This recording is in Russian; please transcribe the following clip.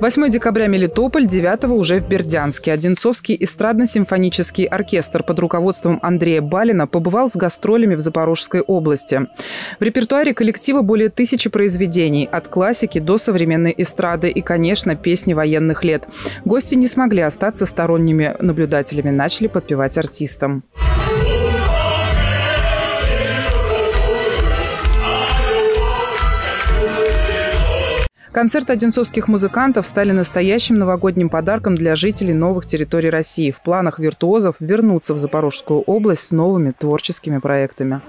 8 декабря Мелитополь, 9 уже в Бердянске. Одинцовский эстрадно-симфонический оркестр под руководством Андрея Балина побывал с гастролями в Запорожской области. В репертуаре коллектива более тысячи произведений, от классики до современной эстрады и, конечно, песни военных лет. Гости не смогли остаться сторонними наблюдателями, начали подпевать артистам. Концерты одинцовских музыкантов стали настоящим новогодним подарком для жителей новых территорий России. В планах виртуозов вернуться в Запорожскую область с новыми творческими проектами.